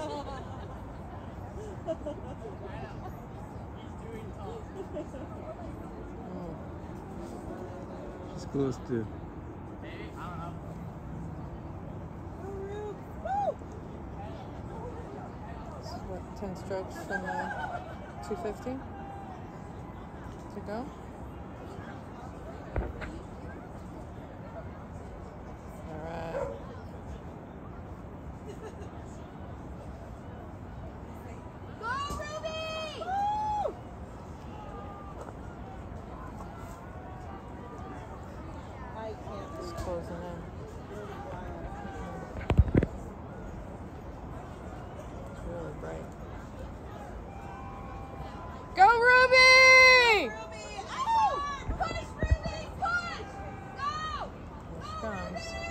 Oh. She's close to. What, 10 strokes from the 250 to go? Right. Go, Ruby! Go, Ruby! Oh! Push, Ruby! Push! Go! Go, Ruby!